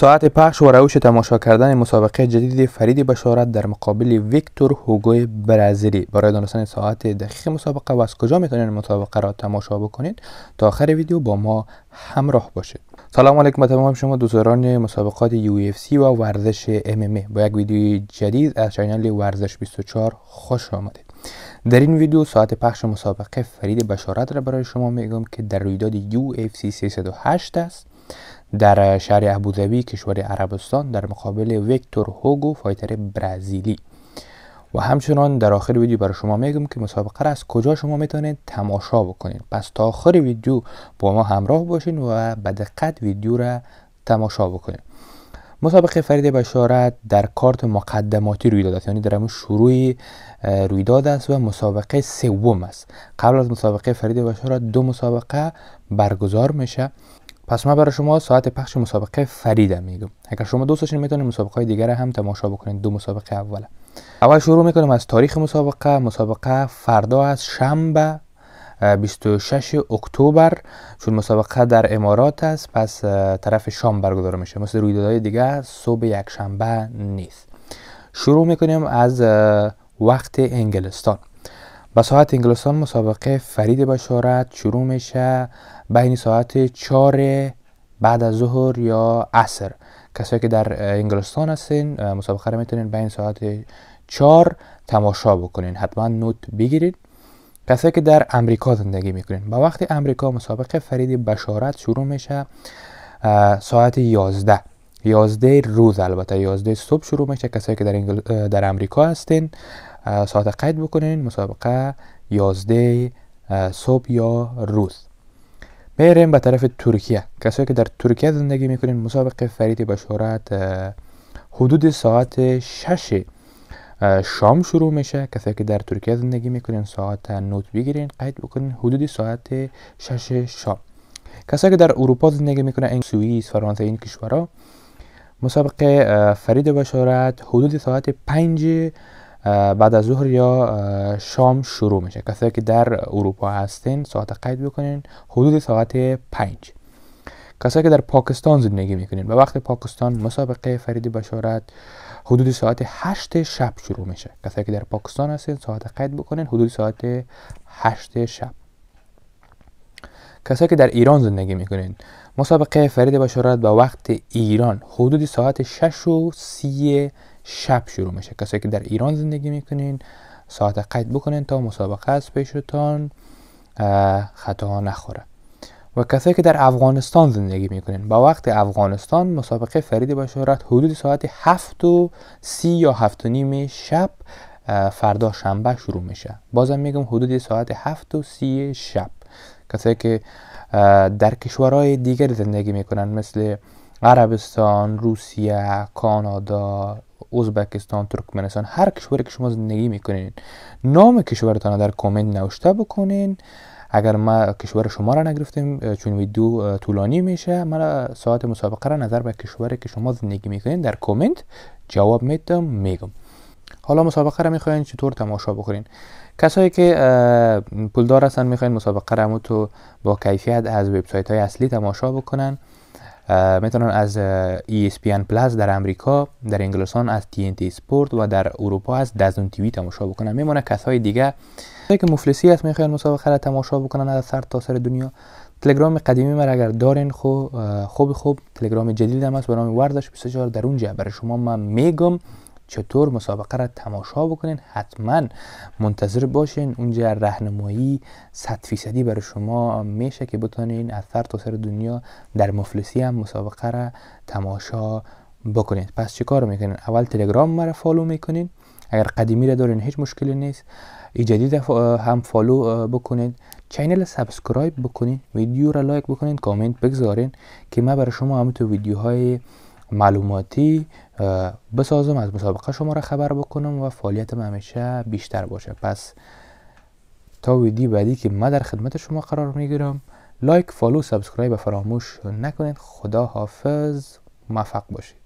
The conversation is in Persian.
ساعت پخش و روش تماشا کردن مسابقه جدید فرید بشارت در مقابل ویکتور هوگوی برزیلی. برای دانستن ساعت دقیق مسابقه و از کجا می‌تونید مسابقه را تماشا بکنید تا آخر ویدیو با ما همراه باشید. سلام علیکم تمام شما دوستان مسابقات UFC و ورزش MMA با یک ویدیو جدید از channel ورزش 24 خوش آمدید. در این ویدیو ساعت پخش مسابقه فرید بشارت را برای شما میگم که در رویداد UFC 308 است. در شهر ابوظبی کشور عربستان در مقابل ویکتور هوگو فایتر برزیلی. و همچنان در آخر ویدیو برای شما میگم که مسابقه را از کجا شما می‌تونید تماشا بکنید. پس تا آخر ویدیو با ما همراه باشین و به دقت ویدیو را تماشا بکنید. مسابقه فرید بشارت در کارت مقدماتی رویداد است. یعنی در همون شروع رویداد است و مسابقه سوم است. قبل از مسابقه فرید بشارت دو مسابقه برگزار میشه. پس من برای شما ساعت پخش مسابقه فریده میگم. اگر شما دوست داشتین می‌تونید مسابقه های دیگر هم تماشا بکنید دو مسابقه اوله. اول شروع می‌کنیم از تاریخ مسابقه. مسابقه فردا از شنبه 26 اکتبر. چون مسابقه در امارات است پس طرف شام برگزار میشه. مثل رویدادهای دیگه صبح یک شنبه نیست. شروع می‌کنیم از وقت انگلستان. به ساعت انگلستان مسابقه فرید بشارت شروع میشه بین ساعت چهار بعد از ظهر یا عصر. کسایی که در انگلستان هستین مسابقه رو می‌تونین بین ساعت چهار تماشا بکنین. حتما نوت بگیرید. کسایی که در امریکا زندگی می‌کنین. با وقت امریکا مسابقه فرید بشارت شروع میشه ساعت 11 11 روز البته. 11 صبح شروع میشه. کسایی که در, انگل... در امریکا هستین. ساعت قید بکنین مسابقه 11 صبح یا روز. میریم به طرف ترکیه. کسایی که در ترکیه زندگی می‌کنین مسابقه فرید بشارت حدود ساعت 6 شام شروع میشه. کسایی که در ترکیه زندگی می‌کنین ساعت نوت بگیرین قید بکنین حدود ساعت 6 شام. کسایی که در اروپا زندگی می‌کنن سوئیس فرانسه این کشورها مسابقه فرید بشارت حدود ساعت 5 بعد از ظهر یا شام شروع میشه. کسایی که در اروپا هستین ساعت قید بکنین. حدود ساعت 5 کسایی که در پاکستان زندگی می‌کنین. به وقت پاکستان مسابقه فرید بشارت حدود ساعت 8 شب شروع میشه. کسایی که در پاکستان هستین ساعت قید بکنین حدود ساعت 8 شب. کسایی که در ایران زندگی می‌کنین. مسابقه فرید بشارت به وقت ایران حدود ساعت 6 و 30 شب شروع میشه. کسایی که در ایران زندگی می‌کنین ساعت قید بکنین تا مسابقه از پیشتان خطا نخوره. و کسایی که در افغانستان زندگی می‌کنین با وقت افغانستان مسابقه فرید بشارت حدود ساعت هفت و سی یا هفت و نیم شب فردا شنبه شروع میشه. بازم میگم حدود ساعت هفت و سی شب. کسایی که در کشورهای دیگر زندگی می‌کنن مثل عربستان، روسیه، کانادا، ازبکستان ترکمنستان هر کشوری که شما زندگی می‌کنین نام کشورتان در کامنت نوشته بکنین اگر ما کشور شما را نگرفتیم چون ویدیو طولانی میشه ما ساعت مسابقه را نظر به کشوری که شما زندگی می‌کنین در کامنت جواب میدم میگم حالا مسابقه را می‌خواین چطور تماشا بکنین کسایی که پولدار هستن می‌خواین مسابقه را تو با کیفیت از وبسایت های اصلی تماشا بکنن می‌تونن از ESPN پلاس در امریکا در انگلستان از TNT سپورت و در اروپا از دزون تیوی تماشا بکنن. میمونه کسای دیگه که مفلسی هست می‌خواین مسابقه را تماشا بکنن از سر تا سر دنیا. تلگرام قدیمی من اگر دارین خوب خوب خوب تلگرام جدید هم هست به نام ورزش 24 در اونجا برای شما من میگم چطور مسابقه را تماشا بکنین حتما منتظر باشین. اونجا راهنمایی 100 فیصدی برای شما میشه که بتونین از سر تا سر دنیا در مفلسی هم مسابقه را تماشا بکنید پس چه کار می‌کنین؟ اول تلگرام مرا follow می‌کنین. اگر قدیمی را دارین هیچ مشکلی نیست. ای جدید هم follow بکنید channel subscribe بکنین. ویدیو را like بکنین. کامنت بگذارین که من برای شما همونطور ویدیوهای معلوماتی بسازم از مسابقه شما را خبر بکنم و فعالیتم همیشه بیشتر باشه. پس تا ویدیو بعدی که من در خدمت شما قرار می‌گیرم like follow subscribe فراموش نکنید. خدا حافظ موفق باشید.